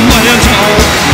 满脸愁